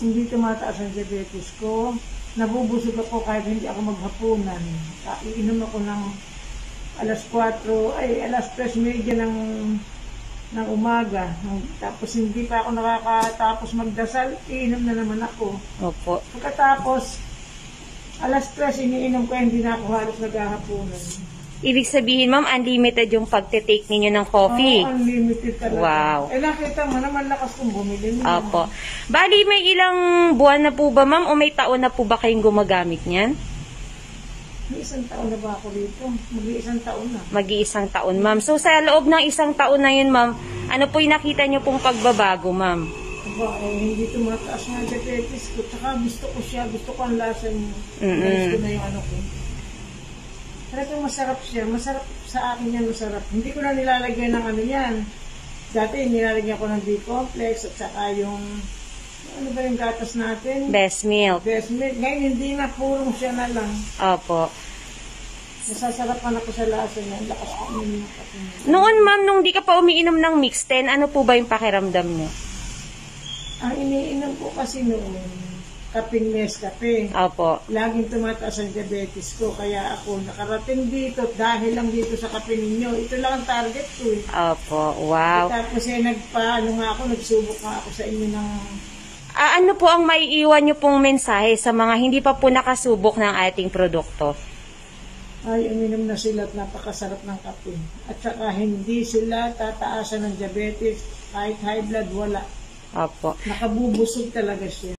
hindi tumataas ang diabetes ko. Nabubusog ako kahit hindi ako maghapunan. Ka- Iinom ako ng alas 4, ay alas 3 media ng, ng umaga. Tapos hindi pa ako nakakatapos magdasal, iinom na naman ako. Opo. Pagkatapos, alas 3 iniinom ko, hindi na ako halos naghahapunan. Ibig sabihin, ma'am, unlimited yung pagtitake ninyo ng coffee. Oo, unlimited talaga. Wow. Eh nakita mo naman lakas kong bumili. mo. Opo. Bali, may ilang buwan na po ba, ma'am, o may taon na po ba kayong gumagamit niyan? May isang taon na ba ako dito? Mag-iisang taon na. Mag-iisang taon, ma'am. So, sa loob ng isang taon na yun, ma'am, ano po yung nakita niyo pong pagbabago, ma'am? Aba, eh, hindi tumataas nga diabetes ko. Tsaka gusto ko siya, gusto ko ang lasa niya. Mm-mm. Gusto na yung ano ko. Masarap siya. Masarap sa akin yan, masarap. Hindi ko na nilalagyan ng ano yan. Dati nilalagyan ko ng B-complex at saka yung ano ba yung gatas natin? Best milk. Best milk. Ngayon hindi na, purong siya na lang. Opo. Nasasarapan ako sa lasa niya. Lakas ko uminom ng kape niya. Noon, ma'am, nung di ka pa umiinom ng mix 10, ano po ba yung pakiramdam niyo? Ang iniinom ko kasi noon, kaping Nescafe. Opo. Laging tumataas ang diabetes ko, kaya ako nakarating dito dahil lang dito sa kape ninyo. Ito lang ang target ko eh. Opo. Wow. Tapos eh, nagpa, ano nga ako, nagsubok nga ako sa inyo ng, Ah, ano po ang maiiwan niyo pong mensahe sa mga hindi pa po nakasubok ng ating produkto? ay, uminom na sila at napakasarap ng kape. At saka hindi sila tataasan ng diabetes, kahit high blood, wala. Opo. Nakabubusog talaga siya.